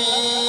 Amen.